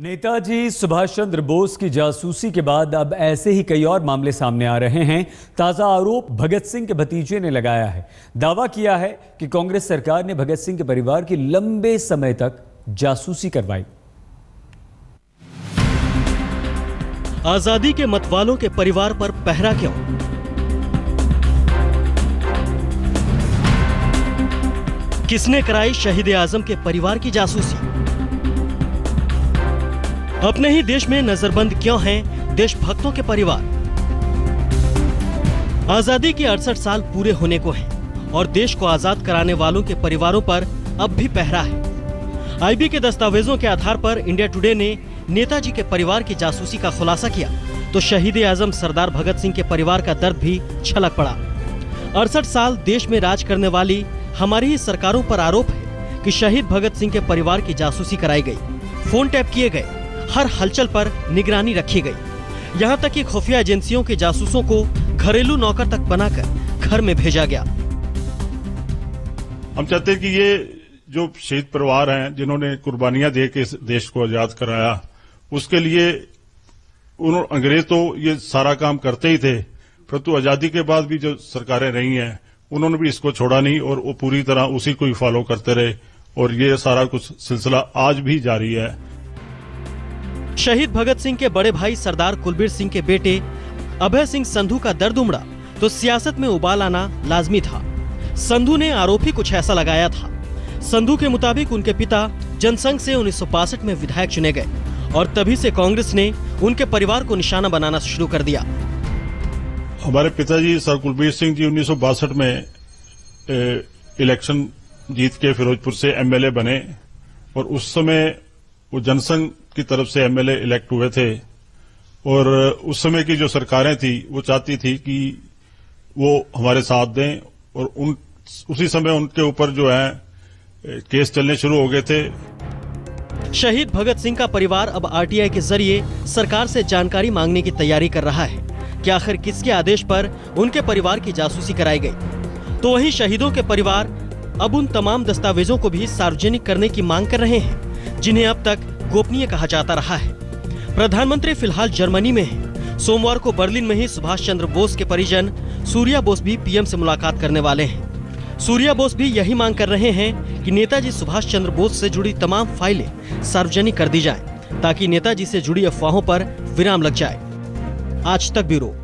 नेताजी सुभाष चंद्र बोस की जासूसी के बाद अब ऐसे ही कई और मामले सामने आ रहे हैं। ताज़ा आरोप भगत सिंह के भतीजे ने लगाया है। दावा किया है कि कांग्रेस सरकार ने भगत सिंह के परिवार की लंबे समय तक जासूसी करवाई। आज़ादी के मतवालों के परिवार पर पहरा क्यों? किसने कराई शहीद आज़म के परिवार की जासूसी? अपने ही देश में नजरबंद क्यों हैं देशभक्तों के परिवार? आज़ादी के अड़सठ साल पूरे होने को हैं और देश को आज़ाद कराने वालों के परिवारों पर अब भी पहरा है। आईबी के दस्तावेजों के आधार पर इंडिया टुडे ने नेताजी के परिवार की जासूसी का खुलासा किया तो शहीद आज़म सरदार भगत सिंह के परिवार का दर्द भी छलक पड़ा। अड़सठ साल देश में राज करने वाली हमारी ही सरकारों पर आरोप है कि शहीद भगत सिंह के परिवार की जासूसी कराई गई, फ़ोन टैप किए गए। हर हलचल पर निगरानी रखी गई। यहाँ तक कि खुफिया एजेंसियों के जासूसों को घरेलू नौकर तक बनाकर घर में भेजा गया। हम चाहते कि ये जो शहीद परिवार हैं, जिन्होंने कुर्बानियाँ दे के देश को आज़ाद कराया, उसके लिए उन्होंने अंग्रेज़ तो ये सारा काम करते ही थे, परंतु आज़ादी के बाद भी जो सरकारें रही हैं, उन्होंने भी इसको छोड़ा नहीं और वो पूरी तरह उसी को ही फॉलो करते रहे और ये सारा कुछ सिलसिला आज भी जारी है। शहीद भगत सिंह के बड़े भाई सरदार कुलबीर सिंह के बेटे अभय सिंह संधू का दर्द उमड़ा तो सियासत में उबाल आना लाजमी था। संधू ने आरोप कुछ ऐसा लगाया था। संधू के मुताबिक उनके पिता जनसंघ से उन्नीस में विधायक चुने गए और तभी से कांग्रेस ने उनके परिवार को निशाना बनाना शुरू कर दिया। हमारे पिताजी सर कुलबीर सिंह जी उन्नीस सौ बासठ में इलेक्शन जीत के फिरोजपुर से एमएलए बने और उस समय वो जनसंघ की तरफ़ से एमएलए इलेक्ट हुए थे और उस समय की जो सरकारें थी, वो चाहती थी कि वो हमारे साथ दें और उन, उसी समय उनके ऊपर जो है, केस चलने शुरू हो गए थे। शहीद भगत सिंह का परिवार अब आरटीआई के ज़रिए सरकार से जानकारी मांगने की तैयारी कर रहा है। कि आखिर किसके आदेश पर उनके परिवार की जासूसी कराई गई? तो वहीं शहीदों के परिवार अब उन तमाम दस्तावेजों को भी सार्वजनिक करने की मांग कर रहे हैं। जिन्हें अब तक गोपनीय कहा जाता रहा है। प्रधानमंत्री फ़िलहाल जर्मनी में है। सोमवार को बर्लिन में ही सुभाष चंद्र बोस के परिजन सूर्या बोस भी पीएम से मुलाकात करने वाले हैं। सूर्या बोस भी यही मांग कर रहे हैं कि नेताजी सुभाष चंद्र बोस से जुड़ी तमाम फाइलें सार्वजनिक कर दी जाएँ, ताकि नेताजी से जुड़ी अफवाहों पर विराम लग जाए। आज तक ब्यूरो।